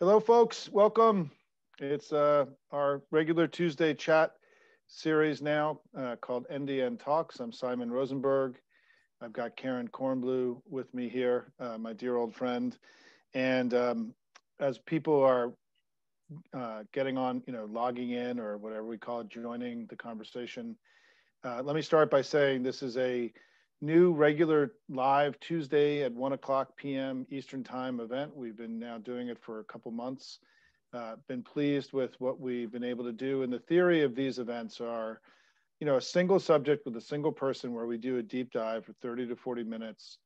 Hello, folks. Welcome. It's uh, our regular Tuesday chat series now uh, called NDN Talks. I'm Simon Rosenberg. I've got Karen Kornbluh with me here, uh, my dear old friend. And um, as people are uh, getting on, you know, logging in or whatever we call it, joining the conversation, uh, let me start by saying this is a new regular live Tuesday at 1 o'clock p.m. Eastern Time event. We've been now doing it for a couple months. Uh, been pleased with what we've been able to do. And the theory of these events are, you know, a single subject with a single person where we do a deep dive for 30 to 40 minutes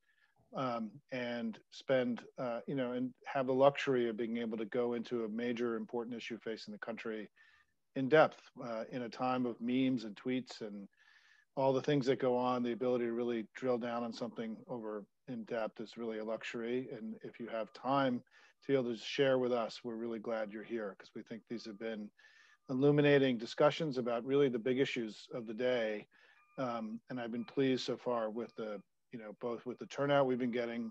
um, and spend, uh, you know, and have the luxury of being able to go into a major important issue facing the country in depth uh, in a time of memes and tweets and all the things that go on, the ability to really drill down on something over in depth is really a luxury. And if you have time to be able to share with us, we're really glad you're here because we think these have been illuminating discussions about really the big issues of the day. Um, and I've been pleased so far with the, you know, both with the turnout we've been getting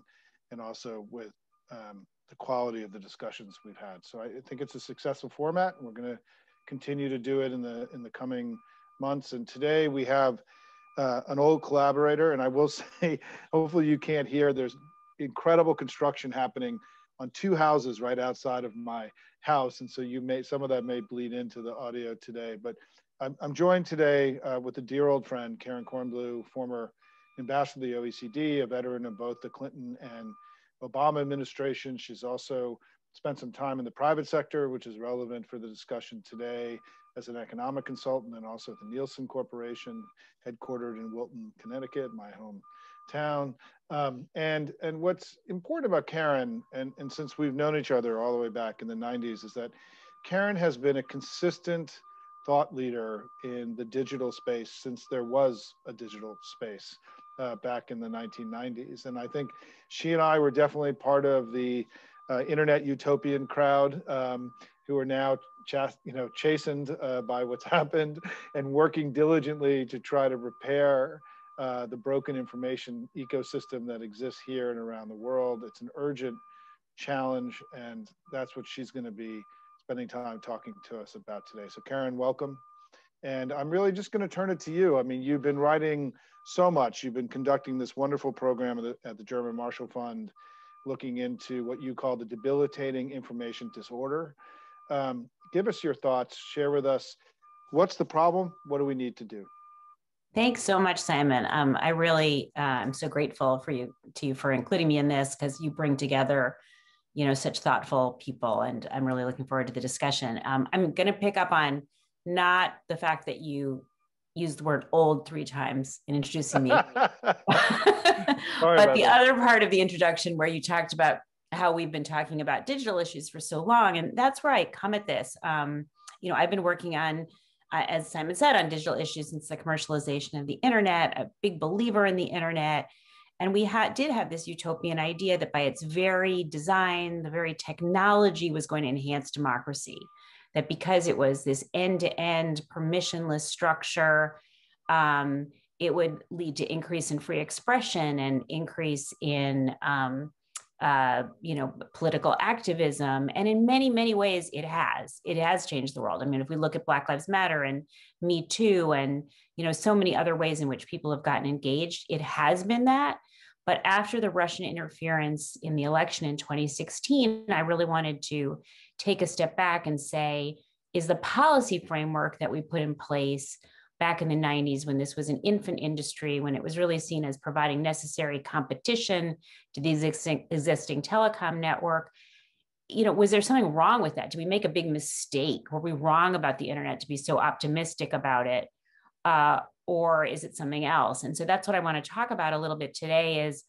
and also with um, the quality of the discussions we've had. So I think it's a successful format. We're going to continue to do it in the in the coming months. And today we have uh, an old collaborator, and I will say, hopefully you can't hear, there's incredible construction happening on two houses right outside of my house. And so you may, some of that may bleed into the audio today, but I'm, I'm joined today uh, with a dear old friend, Karen Kornbluh, former ambassador to the OECD, a veteran of both the Clinton and Obama administration. She's also spent some time in the private sector, which is relevant for the discussion today as an economic consultant and also at the Nielsen Corporation, headquartered in Wilton, Connecticut, my hometown. Um, and, and what's important about Karen, and, and since we've known each other all the way back in the 90s, is that Karen has been a consistent thought leader in the digital space since there was a digital space uh, back in the 1990s. And I think she and I were definitely part of the uh, internet utopian crowd um, who are now you know chastened uh, by what's happened and working diligently to try to repair uh, the broken information ecosystem that exists here and around the world. It's an urgent challenge, and that's what she's going to be spending time talking to us about today. So, Karen, welcome. And I'm really just going to turn it to you. I mean, you've been writing so much. You've been conducting this wonderful program at the, at the German Marshall Fund, looking into what you call the debilitating information disorder. Um, give us your thoughts, share with us what's the problem, what do we need to do? Thanks so much, Simon. Um, I really uh, am so grateful for you to you for including me in this because you bring together, you know, such thoughtful people, and I'm really looking forward to the discussion. Um, I'm going to pick up on not the fact that you used the word old three times in introducing me, but the that. other part of the introduction where you talked about how we've been talking about digital issues for so long. And that's where I come at this. Um, you know, I've been working on, uh, as Simon said, on digital issues since the commercialization of the internet, a big believer in the internet. And we had, did have this utopian idea that by its very design, the very technology was going to enhance democracy. That because it was this end to end permissionless structure, um, it would lead to increase in free expression and increase in um, uh, you know, political activism. And in many, many ways, it has. It has changed the world. I mean, if we look at Black Lives Matter and Me Too and, you know, so many other ways in which people have gotten engaged, it has been that. But after the Russian interference in the election in 2016, I really wanted to take a step back and say, is the policy framework that we put in place back in the 90s when this was an infant industry, when it was really seen as providing necessary competition to the existing, existing telecom network. You know, was there something wrong with that? Did we make a big mistake? Were we wrong about the internet to be so optimistic about it? Uh, or is it something else? And so that's what I want to talk about a little bit today is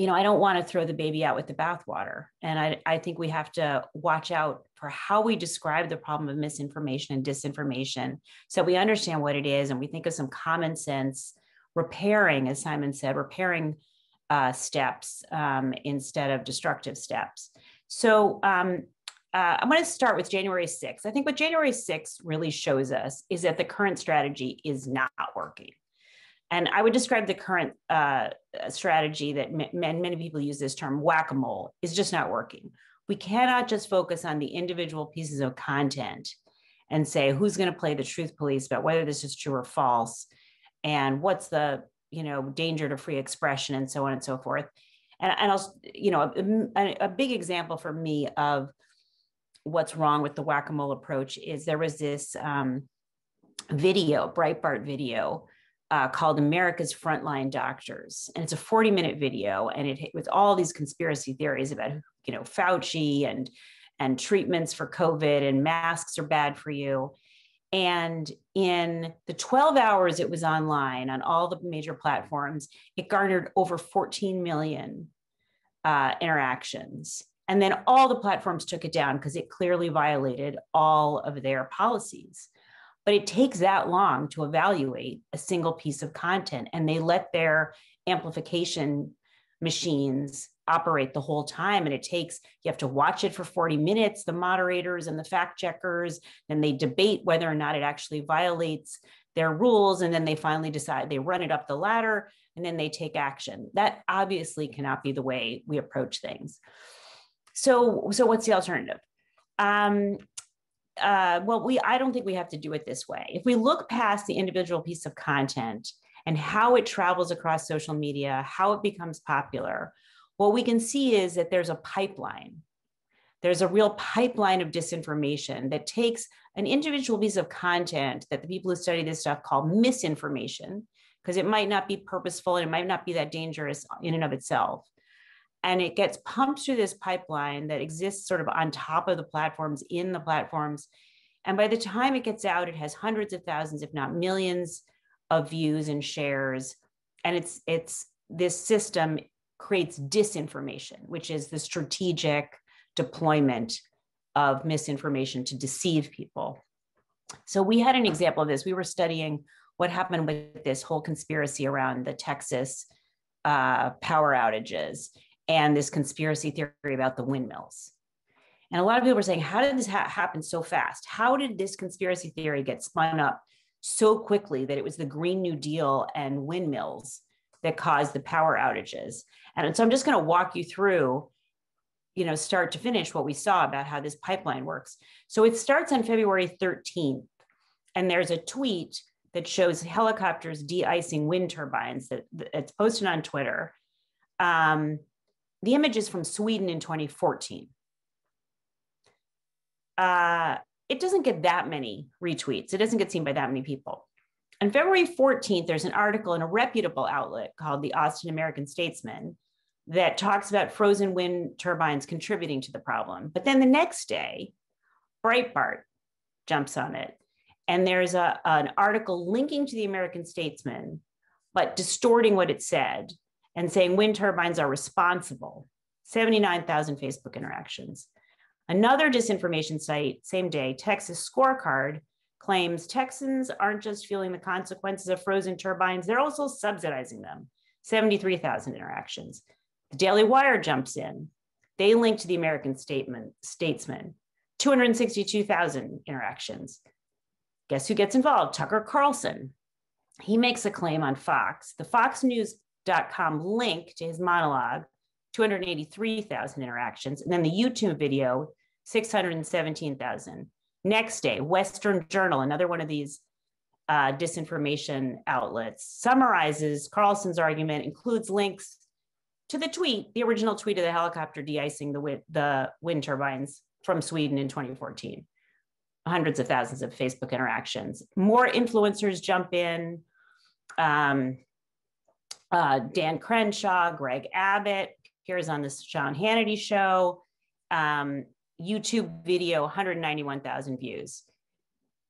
you know, I don't want to throw the baby out with the bathwater. And I, I think we have to watch out for how we describe the problem of misinformation and disinformation so we understand what it is and we think of some common sense repairing, as Simon said, repairing uh, steps um, instead of destructive steps. So um, uh, I'm going to start with January 6th. I think what January 6th really shows us is that the current strategy is not working. And I would describe the current uh, strategy that m- many people use this term whack a mole is just not working. we cannot just focus on the individual pieces of content and say who's going to play the truth police about whether this is true or false and what's the you know danger to free expression and so on and so forth and, and i'll you know a, a big example for me of what's wrong with the whack-a-mole approach is there was this um, video breitbart video uh, called america's frontline doctors and it's a 40 minute video and it with all these conspiracy theories about you know fauci and and treatments for covid and masks are bad for you and in the 12 hours it was online on all the major platforms, it garnered over 14 million uh, interactions. And then all the platforms took it down because it clearly violated all of their policies. But it takes that long to evaluate a single piece of content, and they let their amplification machines operate the whole time. And it takes you have to watch it for 40 minutes the moderators and the fact checkers then they debate whether or not it actually violates their rules and then they finally decide they run it up the ladder and then they take action. That obviously cannot be the way we approach things so so what's the alternative um, uh, well we i don't think we have to do it this way if we look past the individual piece of content and how it travels across social media how it becomes popular what we can see is that there's a pipeline. There's a real pipeline of disinformation that takes an individual piece of content that the people who study this stuff call misinformation, because it might not be purposeful and it might not be that dangerous in and of itself. And it gets pumped through this pipeline that exists sort of on top of the platforms, in the platforms. And by the time it gets out, it has hundreds of thousands, if not millions, of views and shares. And it's it's this system creates disinformation, which is the strategic deployment of misinformation to deceive people. So we had an example of this. We were studying what happened with this whole conspiracy around the Texas uh, power outages and this conspiracy theory about the windmills. And a lot of people were saying, how did this ha- happen so fast? How did this conspiracy theory get spun up so quickly that it was the Green New Deal and windmills that caused the power outages? And so I'm just going to walk you through, you know, start to finish what we saw about how this pipeline works. So it starts on February 13th, and there's a tweet that shows helicopters de-icing wind turbines that, it's posted on Twitter. Um, the image is from Sweden in 2014. Uh, it doesn't get that many retweets. It doesn't get seen by that many people. On February 14th, there's an article in a reputable outlet called the Austin American Statesman that talks about frozen wind turbines contributing to the problem. But then the next day, Breitbart jumps on it. And there's a, an article linking to the American Statesman, but distorting what it said and saying wind turbines are responsible. 79,000 Facebook interactions. Another disinformation site, same day, Texas Scorecard, claims Texans aren't just feeling the consequences of frozen turbines, they're also subsidizing them. 73,000 interactions. The Daily Wire jumps in. They link to the American statement, Statesman, 262,000 interactions. Guess who gets involved? Tucker Carlson. He makes a claim on Fox. The FoxNews.com link to his monologue, 283,000 interactions. And then the YouTube video, 617,000. Next day, Western Journal, another one of these uh, disinformation outlets, summarizes Carlson's argument, includes links to the tweet, the original tweet of the helicopter de-icing the, wind, the wind turbines from Sweden in 2014. Hundreds of thousands of Facebook interactions. More influencers jump in. Um, uh, Dan Crenshaw, Greg Abbott appears on the Sean Hannity show. Um, YouTube video, 191,000 views,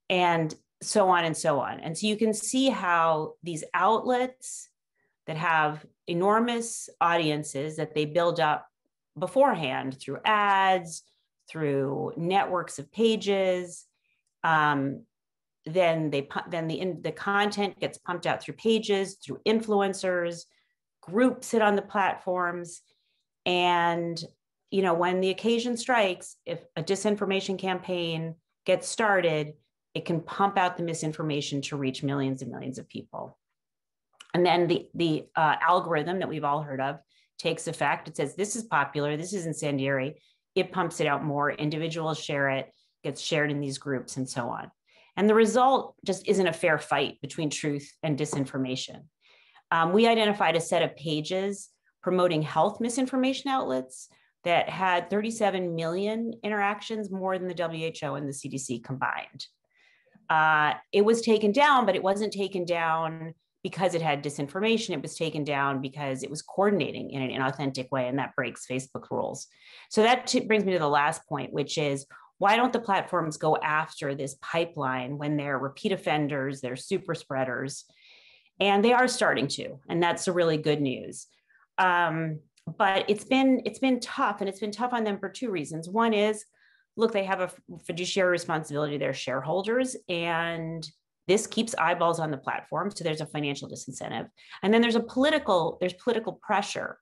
and so on and so on. And so you can see how these outlets that have enormous audiences that they build up beforehand through ads, through networks of pages. Um, then they then the in, the content gets pumped out through pages, through influencers, groups sit on the platforms, and you know, when the occasion strikes, if a disinformation campaign gets started, it can pump out the misinformation to reach millions and millions of people. And then the, the uh, algorithm that we've all heard of takes effect. It says, this is popular, this is incendiary. it pumps it out more. Individuals share it, gets shared in these groups, and so on. And the result just isn't a fair fight between truth and disinformation. Um, we identified a set of pages promoting health misinformation outlets that had 37 million interactions, more than the WHO and the CDC combined. Uh, it was taken down, but it wasn't taken down because it had disinformation. It was taken down because it was coordinating in an inauthentic way, and that breaks Facebook rules. So that t- brings me to the last point, which is why don't the platforms go after this pipeline when they're repeat offenders, they're super spreaders? And they are starting to, and that's a really good news. Um, but it's been it's been tough, and it's been tough on them for two reasons. One is, look, they have a fiduciary responsibility to their shareholders, and this keeps eyeballs on the platform. So there's a financial disincentive, and then there's a political there's political pressure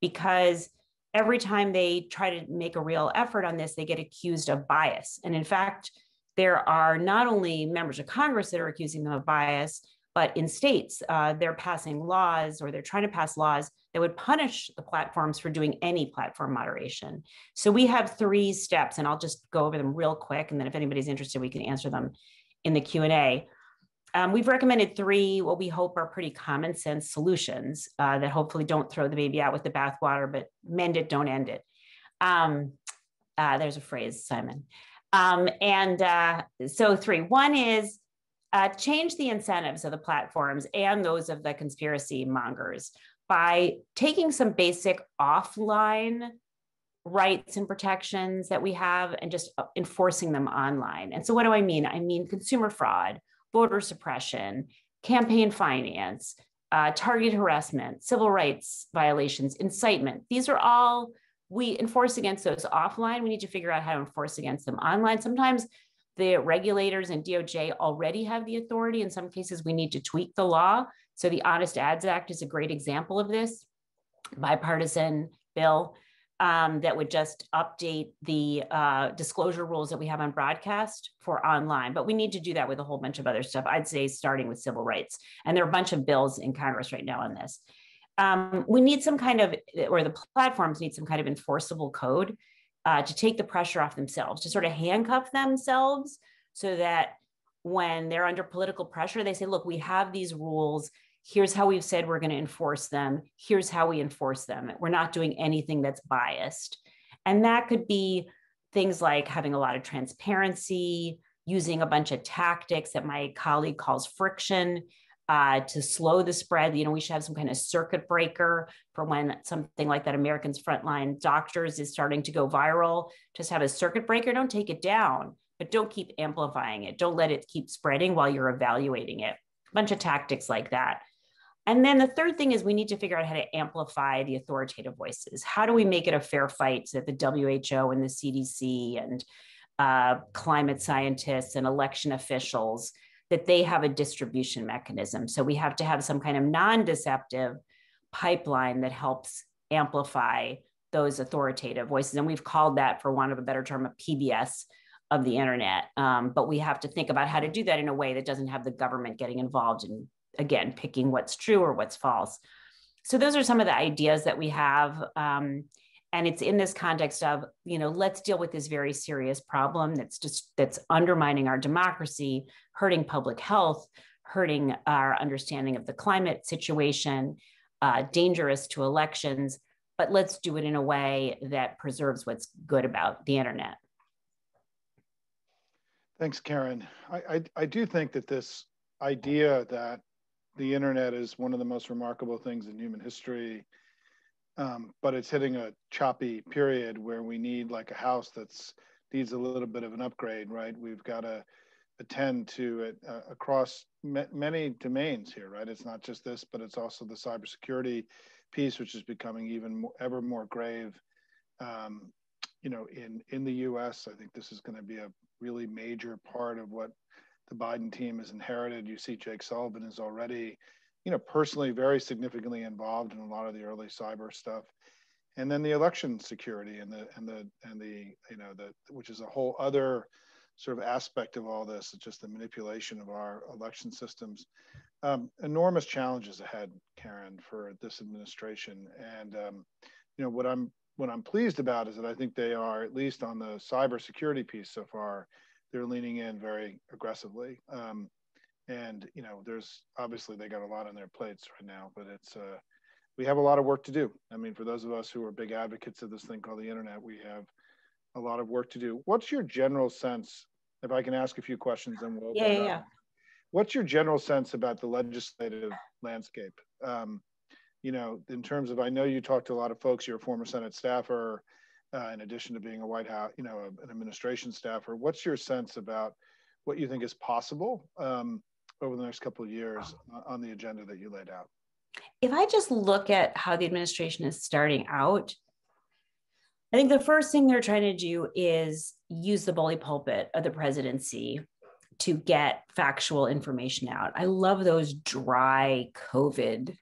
because every time they try to make a real effort on this, they get accused of bias. And in fact, there are not only members of Congress that are accusing them of bias, but in states, uh, they're passing laws or they're trying to pass laws that would punish the platforms for doing any platform moderation. So we have three steps, and I'll just go over them real quick. And then if anybody's interested, we can answer them in the Q&A. Um, we've recommended three, what we hope are pretty common sense solutions uh, that hopefully don't throw the baby out with the bathwater, but mend it, don't end it. Um, uh, there's a phrase, Simon. Um, and uh, so three, one is uh, change the incentives of the platforms and those of the conspiracy mongers by taking some basic offline rights and protections that we have and just enforcing them online. And so, what do I mean? I mean consumer fraud, voter suppression, campaign finance, uh, targeted harassment, civil rights violations, incitement. These are all we enforce against those offline. We need to figure out how to enforce against them online. Sometimes the regulators and DOJ already have the authority. In some cases, we need to tweak the law. So the Honest Ads Act is a great example of this bipartisan bill um, that would just update the uh, disclosure rules that we have on broadcast for online. But we need to do that with a whole bunch of other stuff. I'd say starting with civil rights. And there are a bunch of bills in Congress right now on this. Um, we need some kind of, or the platforms need some kind of enforceable code uh, to take the pressure off themselves, to sort of handcuff themselves so that when they're under political pressure, they say, look, we have these rules. Here's how we've said we're going to enforce them. Here's how we enforce them. We're not doing anything that's biased. And that could be things like having a lot of transparency, using a bunch of tactics that my colleague calls friction, uh, to slow the spread. You know, we should have some kind of circuit breaker for when something like that Americans Frontline Doctors is starting to go viral. Just have a circuit breaker. Don't take it down, but don't keep amplifying it. Don't let it keep spreading while you're evaluating it. A bunch of tactics like that. And then the third thing is we need to figure out how to amplify the authoritative voices. How do we make it a fair fight so that the WHO and the CDC and uh, climate scientists and election officials that they have a distribution mechanism. So we have to have some kind of non deceptive pipeline that helps amplify those authoritative voices. And we've called that, for want of a better term, a PBS of the internet. Um, but we have to think about how to do that in a way that doesn't have the government getting involved in, again, picking what's true or what's false. So those are some of the ideas that we have. Um, and it's in this context of you know let's deal with this very serious problem that's just that's undermining our democracy hurting public health hurting our understanding of the climate situation uh, dangerous to elections but let's do it in a way that preserves what's good about the internet thanks karen I, I, I do think that this idea that the internet is one of the most remarkable things in human history um, but it's hitting a choppy period where we need like a house that's needs a little bit of an upgrade, right? We've got to attend to it uh, across many domains here, right? It's not just this, but it's also the cybersecurity piece, which is becoming even more, ever more grave. Um, you know, in in the U.S., I think this is going to be a really major part of what the Biden team has inherited. You see, Jake Sullivan is already you know, personally very significantly involved in a lot of the early cyber stuff. And then the election security and the and the and the you know the which is a whole other sort of aspect of all this, it's just the manipulation of our election systems. Um, enormous challenges ahead, Karen, for this administration. And um, you know what I'm what I'm pleased about is that I think they are at least on the cybersecurity piece so far, they're leaning in very aggressively. Um, and you know, there's obviously they got a lot on their plates right now, but it's uh, we have a lot of work to do. I mean, for those of us who are big advocates of this thing called the internet, we have a lot of work to do. What's your general sense? If I can ask a few questions, then we'll yeah, yeah, yeah. What's your general sense about the legislative landscape? Um, you know, in terms of, I know you talked to a lot of folks. You're a former Senate staffer, uh, in addition to being a White House, you know, an administration staffer. What's your sense about what you think is possible um, over the next couple of years on the agenda that you laid out? If I just look at how the administration is starting out, I think the first thing they're trying to do is use the bully pulpit of the presidency to get factual information out. I love those dry COVID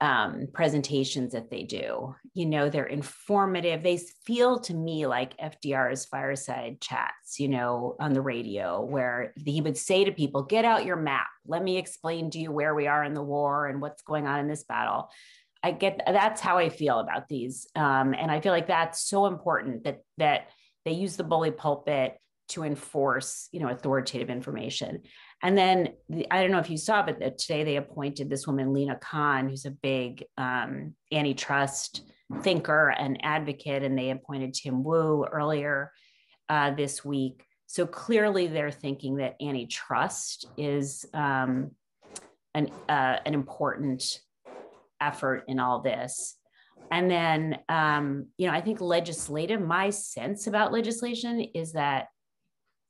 um, presentations that they do. You know, they're informative. They feel to me like FDR's fireside chats, you know, on the radio, where he would say to people, Get out your map. Let me explain to you where we are in the war and what's going on in this battle. I get that's how I feel about these. Um, and I feel like that's so important that that they use the bully pulpit to enforce, you know, authoritative information. And then the, I don't know if you saw, but today they appointed this woman, Lina Khan, who's a big um, antitrust thinker and advocate, and they appointed Tim Wu earlier uh, this week. So clearly, they're thinking that antitrust is um, an uh, an important effort in all this. And then, um, you know, I think legislative. My sense about legislation is that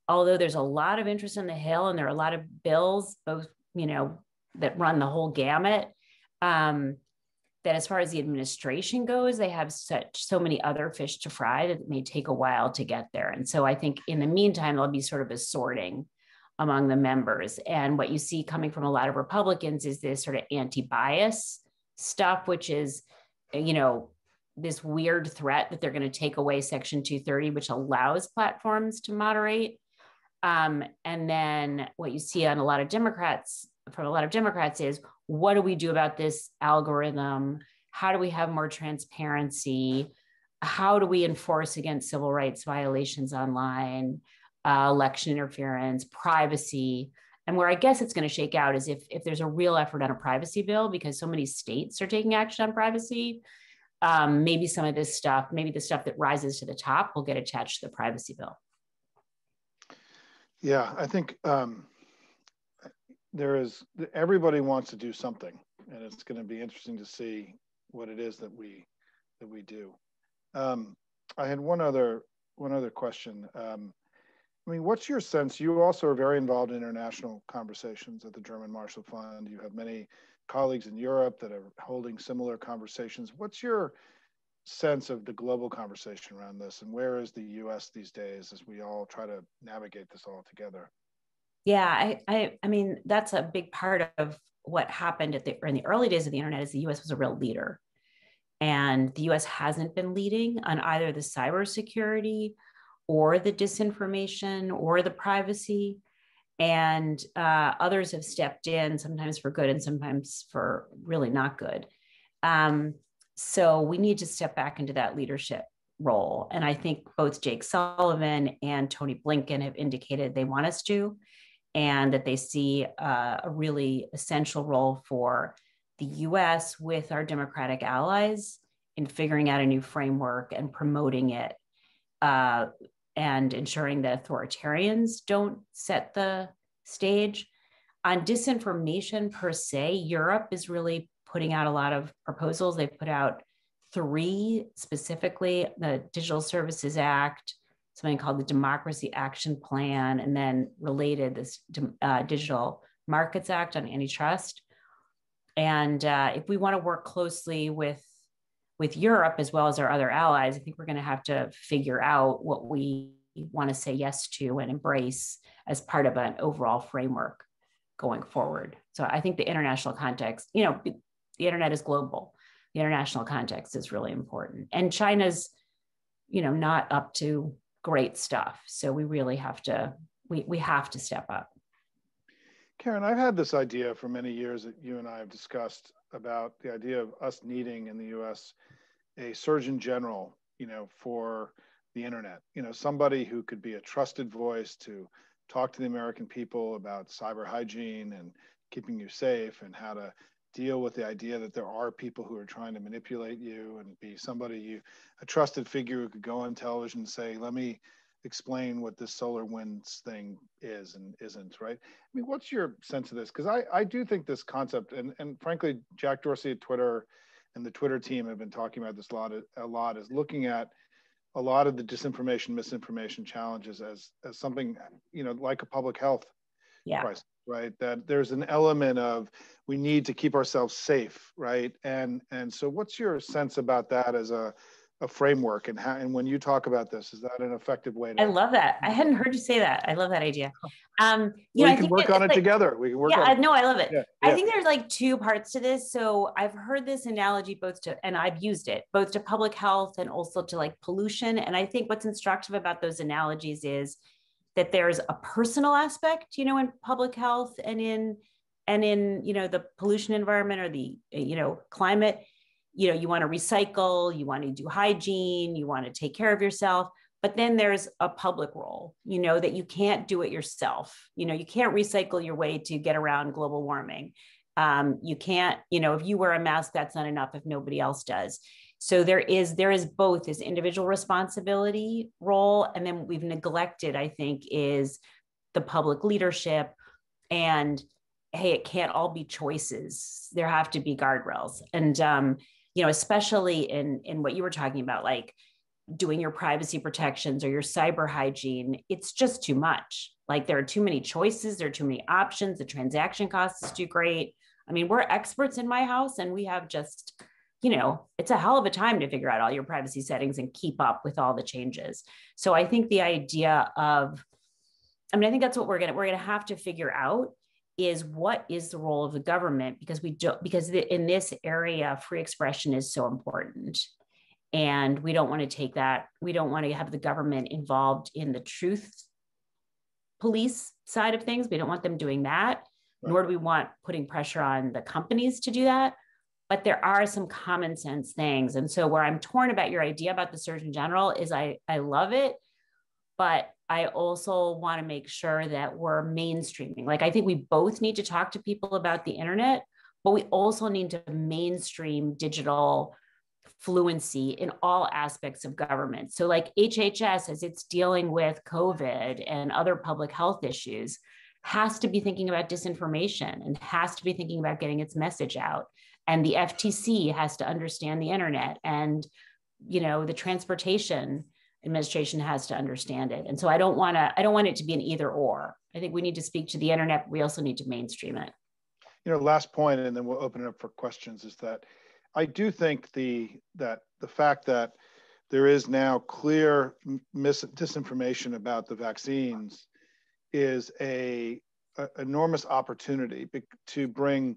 although there's a lot of interest in the Hill and there are a lot of bills, both, you know, that run the whole gamut, um, that as far as the administration goes, they have such so many other fish to fry that it may take a while to get there. And so I think in the meantime, there'll be sort of a sorting among the members. And what you see coming from a lot of Republicans is this sort of anti-bias stuff, which is, you know, this weird threat that they're going to take away Section 230, which allows platforms to moderate. Um, and then what you see on a lot of Democrats, from a lot of Democrats, is what do we do about this algorithm? How do we have more transparency? How do we enforce against civil rights violations online, uh, election interference, privacy? And where I guess it's going to shake out is if, if there's a real effort on a privacy bill, because so many states are taking action on privacy, um, maybe some of this stuff, maybe the stuff that rises to the top will get attached to the privacy bill. Yeah, I think um, there is, everybody wants to do something and it's going to be interesting to see what it is that we, that we do. Um, I had one other, one other question. Um, I mean, what's your sense? You also are very involved in international conversations at the German Marshall Fund. You have many colleagues in Europe that are holding similar conversations. What's your sense of the global conversation around this and where is the US these days as we all try to navigate this all together? Yeah, I, I, I mean, that's a big part of what happened at the, in the early days of the internet is the US was a real leader. And the US hasn't been leading on either the cybersecurity or the disinformation or the privacy. And uh, others have stepped in, sometimes for good and sometimes for really not good. Um, so we need to step back into that leadership role. And I think both Jake Sullivan and Tony Blinken have indicated they want us to, and that they see uh, a really essential role for the US with our Democratic allies in figuring out a new framework and promoting it uh, and ensuring that authoritarians don't set the stage. On disinformation per se, Europe is really putting out a lot of proposals. They've put out three specifically the Digital Services Act, something called the Democracy Action Plan, and then related this uh, Digital Markets Act on antitrust. And uh, if we want to work closely with with Europe as well as our other allies, I think we're going to have to figure out what we want to say yes to and embrace as part of an overall framework going forward. So I think the international context, you know, the internet is global. The international context is really important. And China's, you know, not up to great stuff. So we really have to, we, we have to step up. Karen, I've had this idea for many years that you and I have discussed about the idea of us needing in the US a surgeon general, you know, for the internet, you know, somebody who could be a trusted voice to talk to the American people about cyber hygiene and keeping you safe and how to deal with the idea that there are people who are trying to manipulate you and be somebody you a trusted figure who could go on television and say let me explain what this SolarWinds thing is and isn't right? I mean what's your sense of this? Because I, I do think this concept and, and frankly jack dorsey at twitter and the twitter team have been talking about this a lot a lot is looking at a lot of the disinformation misinformation challenges as as something you know like a public health yeah. crisis right? That there's an element of we need to keep ourselves safe right? And and so what's your sense about that as a a framework and how and when you talk about this is that an effective way to i love that. I hadn't heard you say that. I love that idea. Um you well, know, we can work on it like, together. We can work yeah on no i love it. Yeah, i think there's like two parts to this. So i've heard this analogy both to and i've used it both to public health and also to like pollution. And i think what's instructive about those analogies is that there's a personal aspect, you know, in public health and in and in you know the pollution environment or the you know climate. You know, you want to recycle, you want to do hygiene, you want to take care of yourself. But then there's a public role, you know, that you can't do it yourself. You know, you can't recycle your way to get around global warming. Um, you can't, you know, if you wear a mask, that's not enough if nobody else does so there is there is both this individual responsibility role and then we've neglected i think is the public leadership and hey it can't all be choices. There have to be guardrails. And um, you know especially in in what you were talking about like doing your privacy protections or your cyber hygiene it's just too much. Like there are too many choices there are too many options the transaction cost is too great. I mean we're experts in my house and we have just you know, it's a hell of a time to figure out all your privacy settings and keep up with all the changes. So I think the idea of, I mean, I think that's what we're gonna we're gonna have to figure out is what is the role of the government because we don't because the, in this area free expression is so important and we don't want to take that we don't want to have the government involved in the truth police side of things we don't want them doing that right. nor do we want putting pressure on the companies to do that but there are some common sense things. And so where I'm torn about your idea about the Surgeon General is I I love it, but I also want to make sure that we're mainstreaming. Like I think we both need to talk to people about the internet, but we also need to mainstream digital fluency in all aspects of government. So like HHS as it's dealing with COVID and other public health issues has to be thinking about disinformation and has to be thinking about getting its message out. And the FTC has to understand the internet and you know the transportation administration has to understand it. And so i don't want to i don't want it to be an either or. I think we need to speak to the internet we also need to mainstream it. You know last point and then we'll open it up for questions is that i do think the that the fact that there is now clear mis- disinformation about the vaccines is a, a enormous opportunity to bring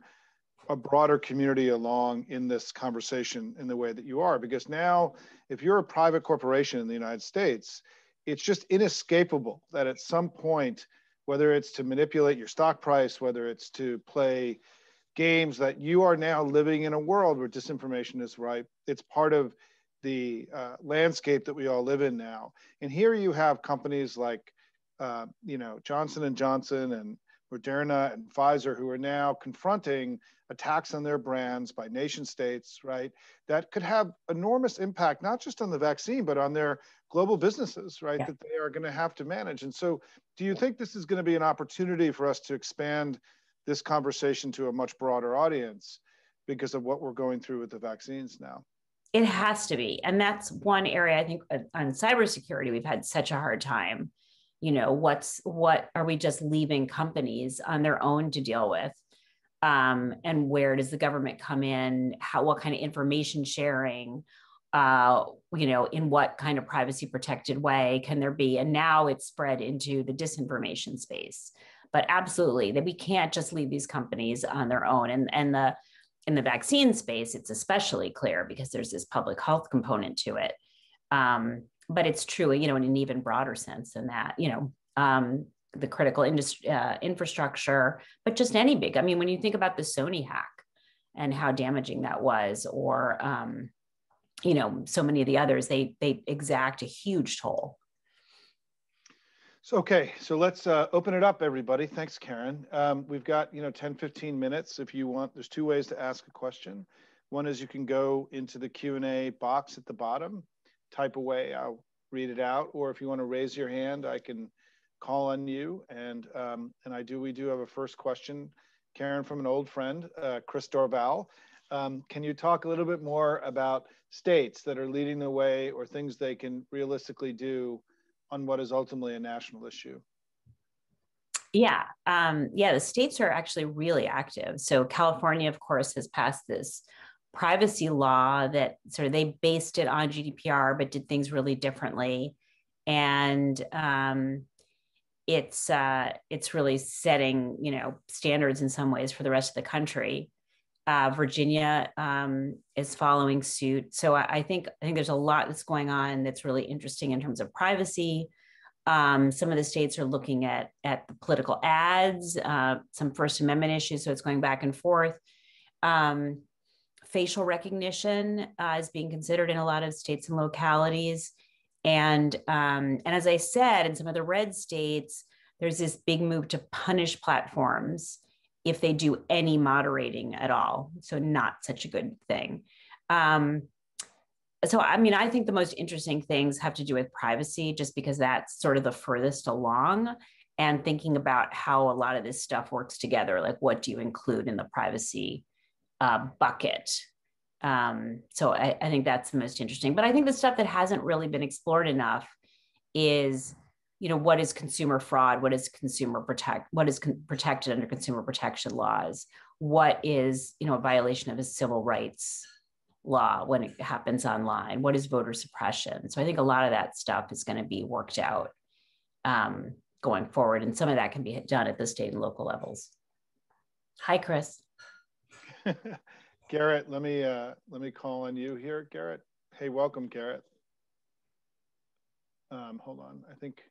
a broader community along in this conversation in the way that you are. Because now if you're a private corporation in the united states it's just inescapable that at some point whether it's to manipulate your stock price whether it's to play games that you are now living in a world where disinformation is ripe. It's part of the uh, landscape that we all live in now. And here you have companies like uh, you know johnson and johnson and Moderna and Pfizer, who are now confronting attacks on their brands by nation states, right? That could have enormous impact, not just on the vaccine, but on their global businesses, right? Yeah. That they are going to have to manage. And so, do you think this is going to be an opportunity for us to expand this conversation to a much broader audience because of what we're going through with the vaccines now? It has to be. And that's one area I think uh, on cybersecurity, we've had such a hard time you know what's what are we just leaving companies on their own to deal with? Um, and where does the government come in? How what kind of information sharing uh, you know in what kind of privacy protected way can there be? And now it's spread into the disinformation space. But absolutely that we can't just leave these companies on their own. And and the in the vaccine space it's especially clear because there's this public health component to it. Um, but it's true, you know, in an even broader sense than that, you know, um, the critical industry uh, infrastructure, but just any big. I mean, when you think about the Sony hack and how damaging that was, or um, you know, so many of the others, they they exact a huge toll. So, okay, so let's uh, open it up, everybody. Thanks, Karen. Um, we've got, you know, 10, 15 minutes. If you want, there's two ways to ask a question. One is you can go into the Q&A box at the bottom, type away, I'll read it out. Or if you want to raise your hand, I can call on you. And, um, and I do, we do have a first question, Karen, from an old friend, uh, Chris Dorval. Um, can you talk a little bit more about states that are leading the way or things they can realistically do on what is ultimately a national issue? Yeah, um, yeah, the states are actually really active. So California, of course, has passed this privacy law that sort of they based it on GDPR, but did things really differently, and um, it's uh, it's really setting you know standards in some ways for the rest of the country. Uh, Virginia um, is following suit. So I, I, think I think there's a lot that's going on that's really interesting in terms of privacy. Um, some of the states are looking at at the political ads, uh, some First Amendment issues. So it's going back and forth. Um, facial recognition uh, is being considered in a lot of states and localities, and um, and as I said, in some of the red states, there's this big move to punish platforms if they do any moderating at all. So, not such a good thing. Um, so, I mean, I think the most interesting things have to do with privacy, just because that's sort of the furthest along, and thinking about how a lot of this stuff works together. Like, what do you include in the privacy uh, bucket? Um, so, I, I think that's the most interesting. But I think the stuff that hasn't really been explored enough is you know what is consumer fraud? What is consumer protect what is con- protected under consumer protection laws? What is you know a violation of a civil rights law when it happens online? What is voter suppression? So i think a lot of that stuff is going to be worked out um, going forward and some of that can be done at the state and local levels. Hi chris garrett let me uh, let me call on you here garrett hey welcome garrett um, hold on i think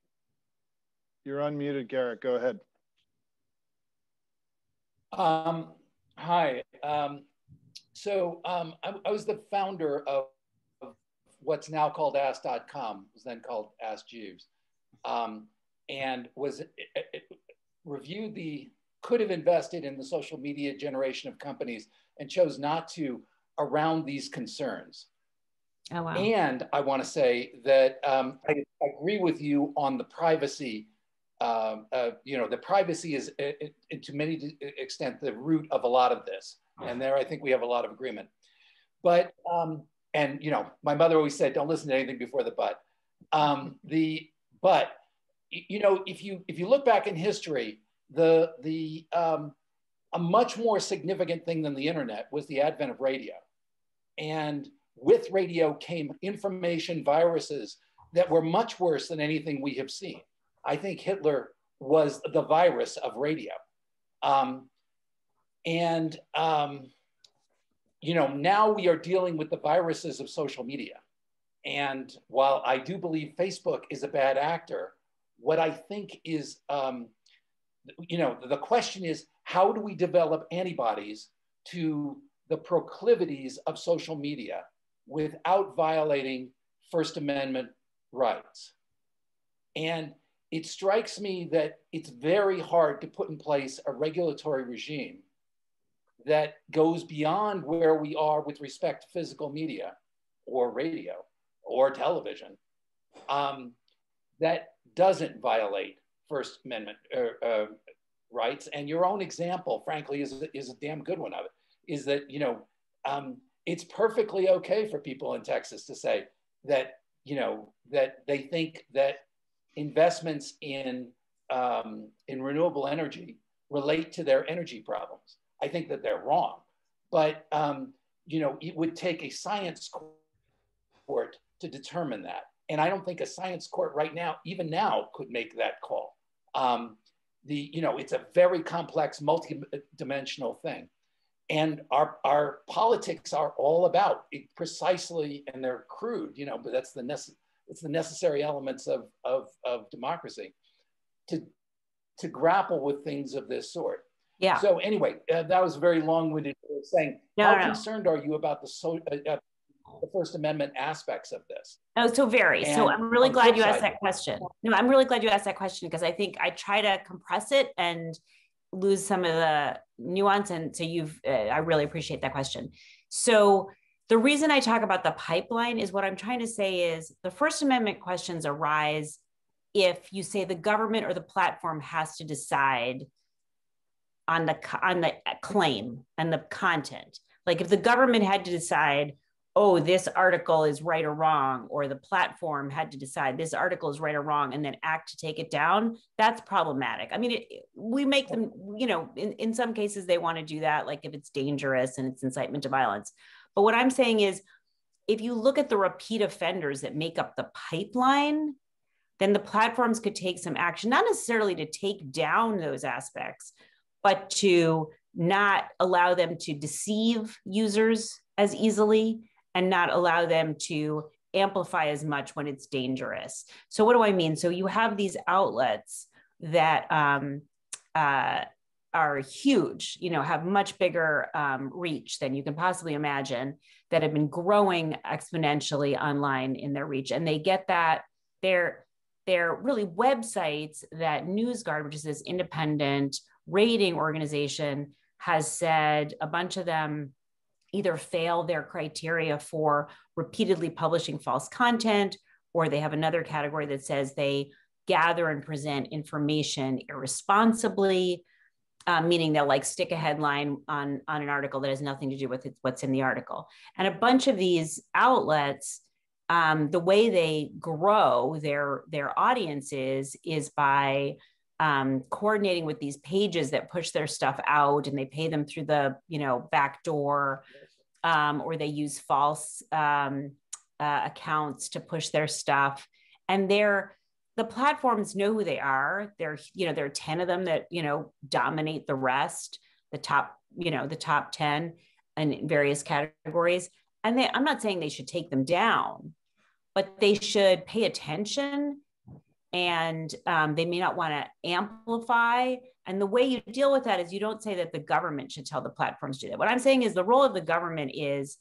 you're unmuted, Garrett. Go ahead. Um, hi. Um, so um, I, I, was the founder of, of, what's now called Ask.com, was then called Ask Jeeves, um, and was it, it, reviewed the could have invested in the social media generation of companies and chose not to around these concerns. Oh, wow. And I want to say that um, I agree with you on the privacy um, uh, you know, the privacy is, uh, to many extent, the root of a lot of this. And there, I think we have a lot of agreement. But, um, and you know, my mother always said, don't listen to anything before the but. Um, the, but, you know, if you, if you look back in history, the, the, um, a much more significant thing than the internet was the advent of radio. And with radio came information viruses that were much worse than anything we have seen. I think Hitler was the virus of radio. Um, and, um, you know, now we are dealing with the viruses of social media. And while I do believe Facebook is a bad actor, what I think is, um, you know, the question is how do we develop antibodies to the proclivities of social media without violating First Amendment rights? And it strikes me that it's very hard to put in place a regulatory regime that goes beyond where we are with respect to physical media or radio or television um, that doesn't violate First Amendment uh, uh, rights. And your own example, frankly, is, is a damn good one of it, is that, you know, um, it's perfectly okay for people in Texas to say that, you know, that they think that investments in, um, in renewable energy relate to their energy problems. I think that they're wrong. But um, you know, it would take a science court to determine that. And I don't think a science court right now, even now, could make that call. Um, the, you know, it's a very complex, multi-dimensional thing. And our, our politics are all about it precisely, and they're crude, you know, but that's the necessary it's the necessary elements of, of, of democracy to, to grapple with things of this sort. Yeah. So anyway, uh, that was very long-winded saying. No, how no. concerned are you about the so, uh, the First Amendment aspects of this. Oh, so very. And so I'm really glad you asked that question. No, I'm really glad you asked that question because I think I try to compress it and lose some of the nuance. And so you've, uh, I really appreciate that question. So the reason I talk about the pipeline is what I'm trying to say is the First Amendment questions arise if you say the government or the platform has to decide on the on the claim and the content like if the government had to decide oh this article is right or wrong or the platform had to decide this article is right or wrong and then act to take it down that's problematic. I mean it, we make them you know in, in some cases they want to do that like if it's dangerous and it's incitement to violence. But what i'm saying is if you look at the repeat offenders that make up the pipeline then the platforms could take some action not necessarily to take down those aspects but to not allow them to deceive users as easily and not allow them to amplify as much when it's dangerous. So, what do I mean? So, you have these outlets that um, uh, are huge, you know, have much bigger um, reach than you can possibly imagine, that have been growing exponentially online in their reach. And they get that they're they're really websites that NewsGuard, which is this independent rating organization has said a bunch of them either fail their criteria for repeatedly publishing false content or they have another category that says they gather and present information irresponsibly uh, meaning they'll like stick a headline on on an article that has nothing to do with it, what's in the article. And a bunch of these outlets um, the way they grow their their audiences is by um, coordinating with these pages that push their stuff out and they pay them through the you know back door um, or they use false um, uh, accounts to push their stuff. And they're the platforms know who they are. They're you know there are 10 of them that you know dominate the rest the top you know the top 10 in various categories. And they, i'm not saying they should take them down but they should pay attention and um, they may not want to amplify. And the way you deal with that is you don't say that the government should tell the platforms to do that. What I'm saying is the role of the government is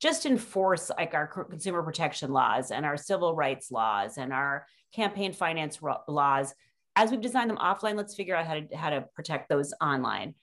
just enforce like our consumer protection laws and our civil rights laws and our campaign finance laws. As we've designed them offline, let's figure out how to, how to protect those online.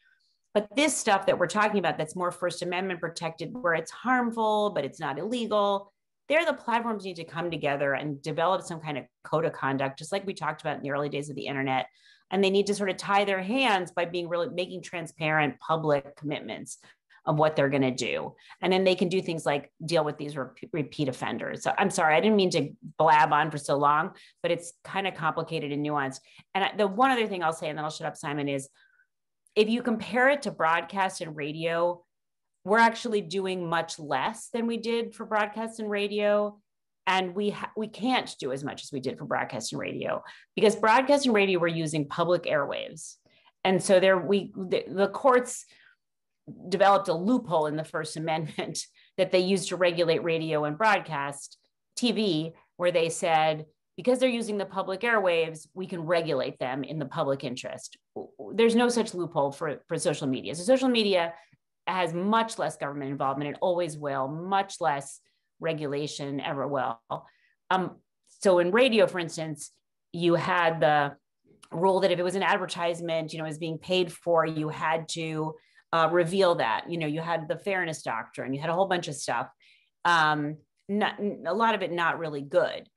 But this stuff that we're talking about that's more First Amendment protected, where it's harmful, but it's not illegal, there the platforms need to come together and develop some kind of code of conduct just like we talked about in the early days of the internet. And they need to sort of tie their hands by being really making transparent public commitments of what they're going to do. And then they can do things like deal with these repeat offenders. So i'm sorry i didn't mean to blab on for so long but it's kind of complicated and nuanced. And the one other thing i'll say and then i'll shut up simon is if you compare it to broadcast and radio we're actually doing much less than we did for broadcast and radio. And we ha- we can't do as much as we did for broadcast and radio because broadcast and radio we're using public airwaves. And so there we the, the courts developed a loophole in the first amendment that they used to regulate radio and broadcast tv where they said because they're using the public airwaves we can regulate them in the public interest. There's no such loophole for, for social media. So social media has much less government involvement. It always will, much less regulation ever will. Um, so in radio, for instance, you had the rule that if it was an advertisement, you know, was being paid for, you had to uh, reveal that. You know, you had the fairness doctrine, you had a whole bunch of stuff. Um, not, a lot of it not really good.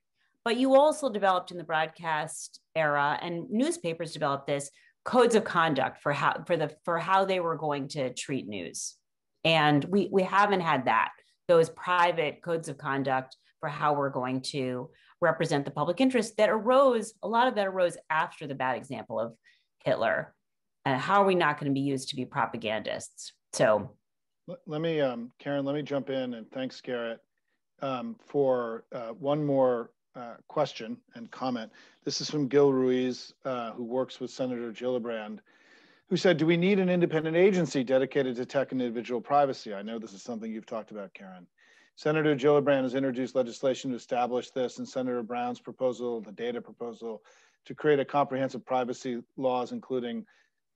But you also developed in the broadcast era, and newspapers developed this codes of conduct for how for the for how they were going to treat news. And we we haven't had that those private codes of conduct for how we're going to represent the public interest that arose a lot of that arose after the bad example of hitler. And how are we not going to be used to be propagandists? So let me um, karen let me jump in and thanks garrett um, for uh, one more uh, question and comment. This is from Gil Ruiz, uh, who works with Senator Gillibrand, who said, do we need an independent agency dedicated to tech and individual privacy? I know this is something you've talked about, Karen. Senator Gillibrand has introduced legislation to establish this, and Senator Brown's proposal, the data proposal, to create a comprehensive privacy laws, including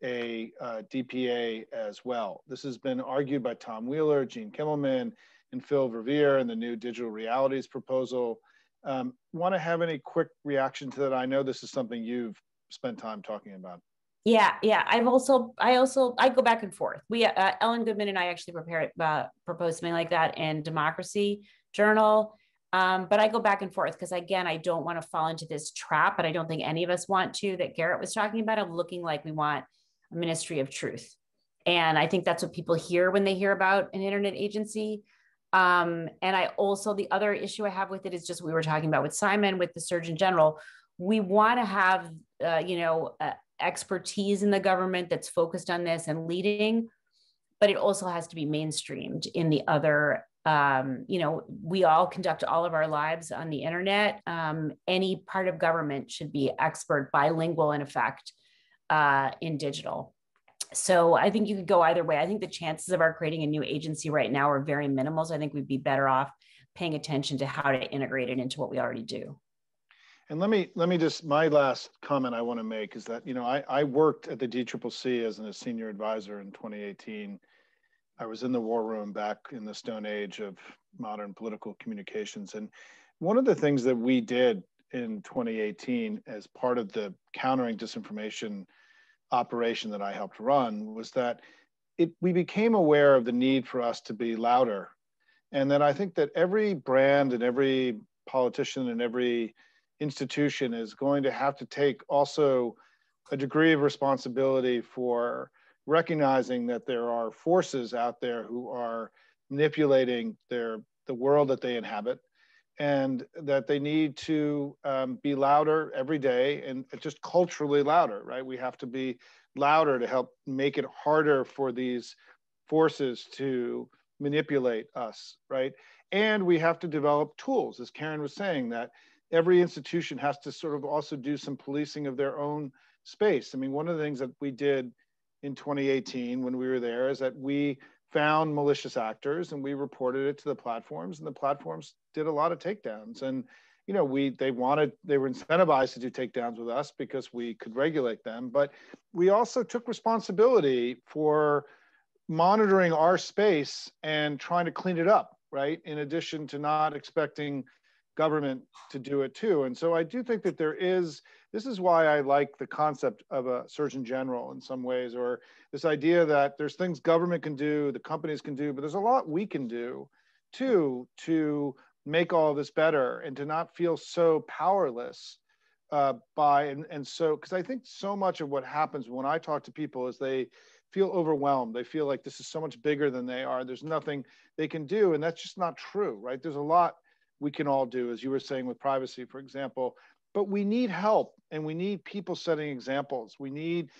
a uh, DPA as well. This has been argued by Tom Wheeler, Gene Kimmelman, and Phil Verveer and the new digital realities proposal. Um, Want to have any quick reaction to that? I know this is something you've spent time talking about. Yeah, yeah. I've also, I also, I go back and forth. We, uh, Ellen Goodman and I actually prepared, uh, proposed something like that in Democracy Journal. Um, but I go back and forth because again, I don't want to fall into this trap, and I don't think any of us want to. That Garrett was talking about of looking like we want a ministry of truth, and I think that's what people hear when they hear about an internet agency. Um, and I also the other issue I have with it is just we were talking about with Simon with the Surgeon General. We want to have uh, you know uh, expertise in the government that's focused on this and leading, but it also has to be mainstreamed in the other. Um, you know, we all conduct all of our lives on the internet. Um, any part of government should be expert, bilingual, in effect, uh, in digital. So I think you could go either way. I think the chances of our creating a new agency right now are very minimal. So I think we'd be better off paying attention to how to integrate it into what we already do. And let me let me just my last comment I want to make is that you know I, I worked at the DCCC as a senior advisor in 2018. I was in the war room back in the stone age of modern political communications, and one of the things that we did in 2018 as part of the countering disinformation operation that I helped run was that it we became aware of the need for us to be louder, and that I think that every brand and every politician and every institution is going to have to take also a degree of responsibility for recognizing that there are forces out there who are manipulating their the world that they inhabit and that they need to um, be louder every day and just culturally louder right we have to be louder to help make it harder for these forces to manipulate us right and we have to develop tools as karen was saying that every institution has to sort of also do some policing of their own space. I mean, one of the things that we did in 2018 when we were there is that we found malicious actors and we reported it to the platforms and the platforms did a lot of takedowns. And you know we they wanted they were incentivized to do takedowns with us because we could regulate them. But we also took responsibility for monitoring our space and trying to clean it up right? In addition to not expecting government to do it too. And so I do think that there is, this is why I like the concept of a surgeon general in some ways, or this idea that there's things government can do, the companies can do, but there's a lot we can do too to make all this better and to not feel so powerless uh, by, and, and so, because I think so much of what happens when I talk to people is they, feel overwhelmed. They feel like this is so much bigger than they are. There's nothing they can do. And that's just not true, right? There's a lot we can all do, as you were saying with privacy, for example. But we need help and we need people setting examples. We need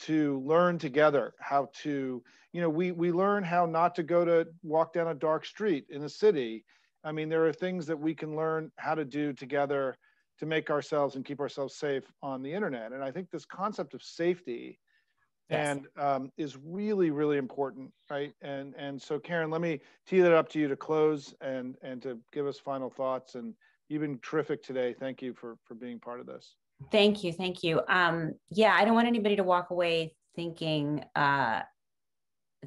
to learn together how to, you know, we, we learn how not to go to walk down a dark street in a city. I mean, there are things that we can learn how to do together to make ourselves and keep ourselves safe on the internet. And I think this concept of safety yes. and um, is really really important right? And and so karen let me tee that up to you to close and and to give us final thoughts. And you've been terrific today. Thank you for for being part of this. Thank you. Thank you. Um yeah i don't want anybody to walk away thinking uh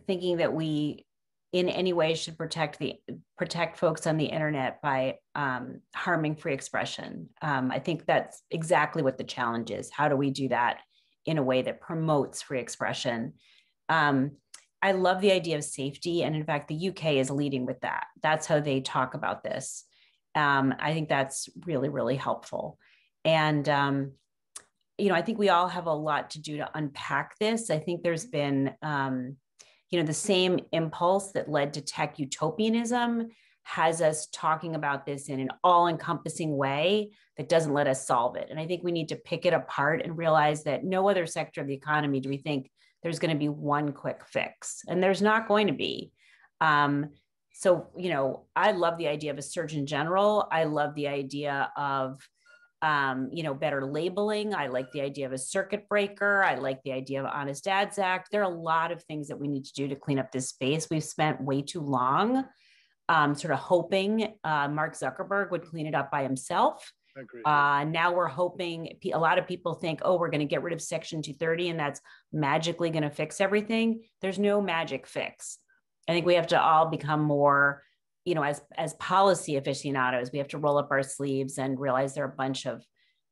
thinking that we in any way should protect the protect folks on the internet by um, harming free expression. Um, I think that's exactly what the challenge is. How do we do that in a way that promotes free expression. Um, I love the idea of safety. And in fact, the UK is leading with that. That's how they talk about this. Um, I think that's really, really helpful. And, um, you know, I think we all have a lot to do to unpack this. I think there's been, um, you know, the same impulse that led to tech utopianism has us talking about this in an all encompassing way that doesn't let us solve it. And I think we need to pick it apart and realize that no other sector of the economy do we think there's going to be one quick fix. And there's not going to be. Um, so, you know, I love the idea of a surgeon general. I love the idea of, um, you know, better labeling. I like the idea of a circuit breaker. I like the idea of Honest Ads Act. There are a lot of things that we need to do to clean up this space. We've spent way too long um, sort of hoping uh, Mark Zuckerberg would clean it up by himself. Uh, now we're hoping a lot of people think, oh, we're going to get rid of Section 230 and that's magically going to fix everything. There's no magic fix. I think we have to all become more, you know, as as policy aficionados, we have to roll up our sleeves and realize there are a bunch of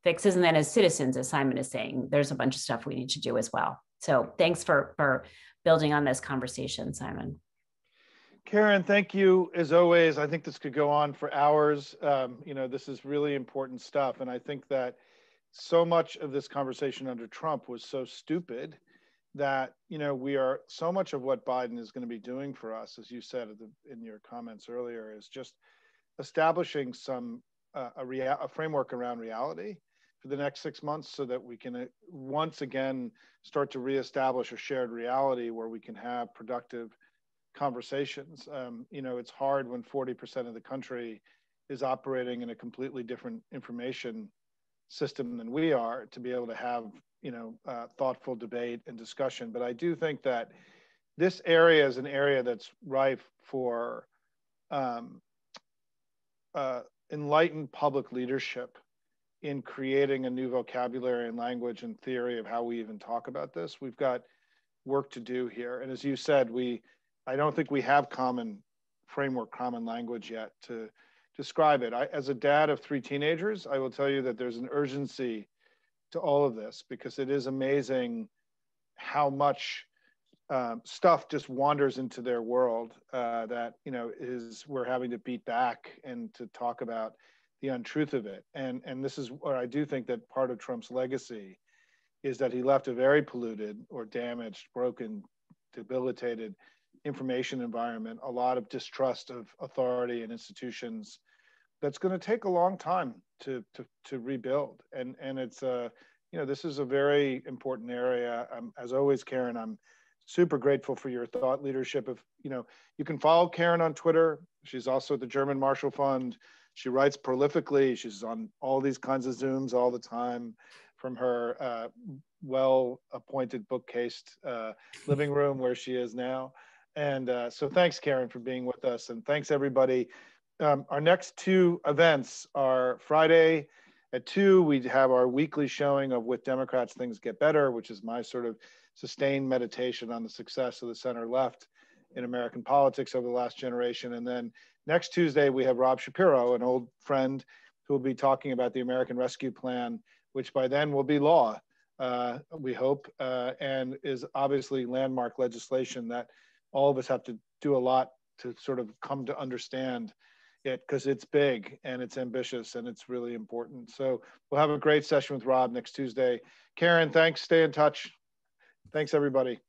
fixes. And then as citizens, as Simon is saying, there's a bunch of stuff we need to do as well. So thanks for for building on this conversation, Simon. Karen, thank you as always. I think this could go on for hours. Um, you know, this is really important stuff. And I think that so much of this conversation under Trump was so stupid that, you know, we are so much of what Biden is going to be doing for us, as you said in your comments earlier, is just establishing some, uh, a, rea- a framework around reality for the next six months so that we can uh, once again start to reestablish a shared reality where we can have productive conversations. Um, you know, it's hard when 40% of the country is operating in a completely different information system than we are to be able to have, you know, uh, thoughtful debate and discussion. But I do think that this area is an area that's rife for um, uh, enlightened public leadership in creating a new vocabulary and language and theory of how we even talk about this. We've got work to do here. And as you said, we I don't think we have common framework, common language yet to describe it. I, as a dad of three teenagers, I will tell you that there's an urgency to all of this because it is amazing how much um, stuff just wanders into their world uh, that you know is we're having to beat back and to talk about the untruth of it. And and this is where I do think that part of Trump's legacy is that he left a very polluted or damaged, broken, debilitated information environment, a lot of distrust of authority and institutions that's going to take a long time to, to, to rebuild. And, and it's, a, you know, this is a very important area. As always, Karen, I'm super grateful for your thought leadership. Of, you know, you can follow Karen on Twitter. She's also at the German Marshall Fund. She writes prolifically. She's on all these kinds of Zooms all the time from her uh, well appointed bookcased uh, living room where she is now. And uh, so thanks, Karen, for being with us. And thanks, everybody. Um, our next two events are Friday at 2, we have our weekly showing of With Democrats Things Get Better, which is my sort of sustained meditation on the success of the center left in American politics over the last generation. And then next Tuesday, we have Rob Shapiro, an old friend who will be talking about the American Rescue Plan, which by then will be law, uh, we hope, uh, and is obviously landmark legislation that all of us have to do a lot to sort of come to understand it because it's big and it's ambitious and it's really important. So we'll have a great session with Rob next Tuesday. Karen, thanks. Stay in touch. Thanks, everybody.